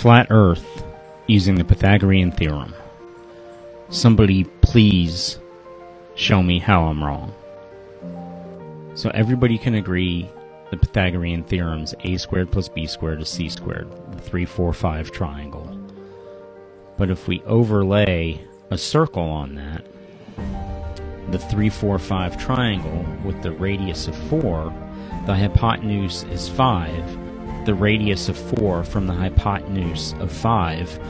flat Earth using the Pythagorean theorem. Somebody please show me how I'm wrong. So everybody can agree the Pythagorean theorem's a squared plus b squared is c squared, the 3, 4, 5 triangle. But if we overlay a circle on that, the 3, 4, 5 triangle with the radius of 4, the hypotenuse is 5, the radius of 4 from the hypotenuse of 5,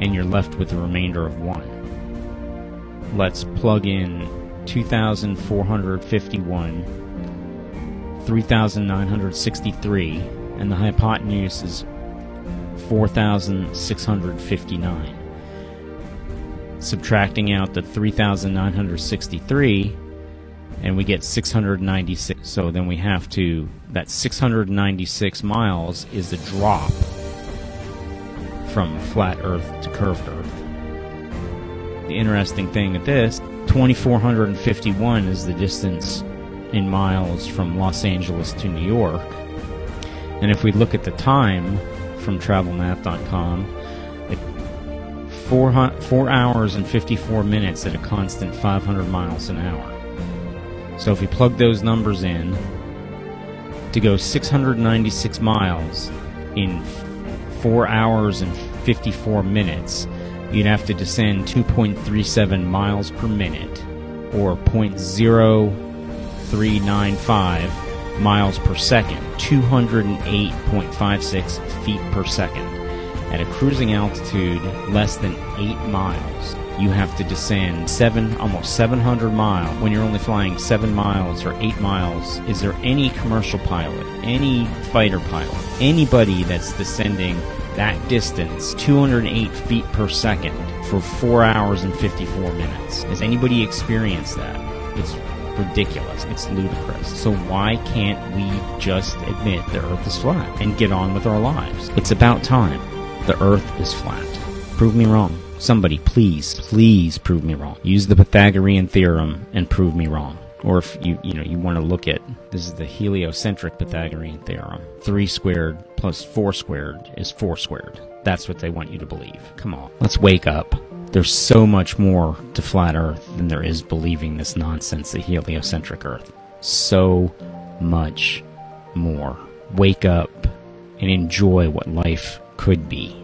and you're left with a remainder of 1. Let's plug in 2,451, 3,963, and the hypotenuse is 4,659 subtracting out the 3,963, and we get 696. So then we have to, that 696 miles is the drop from flat Earth to curved Earth. The interesting thing at this, 2,451 is the distance in miles from Los Angeles to New York. And if we look at the time from travelmath.com, four, four hours and 54 minutes at a constant 500 miles an hour. So if you plug those numbers in, to go 696 miles in four hours and 54 minutes, you'd have to descend 2.37 miles per minute, or 0.0395 miles per second, 208.56 feet per second. At a cruising altitude less than 8 miles, you have to descend 7 almost 700 miles when you're only flying 7 miles or 8 miles. Is there any commercial pilot, any fighter pilot, anybody that's descending that distance, 208 feet per second, for 4 hours and 54 minutes? Has anybody experienced that? It's ridiculous. It's ludicrous. So why can't we just admit the Earth is flat and get on with our lives? It's about time the earth is flat. Prove me wrong. Somebody, please, please prove me wrong. Use the Pythagorean theorem and prove me wrong. Or if you you know you want to look at this is the heliocentric Pythagorean theorem. Three squared plus four squared is four squared. That's what they want you to believe. Come on. Let's wake up. There's so much more to flat Earth than there is believing this nonsense, the heliocentric Earth. So much more. Wake up and enjoy what life could be.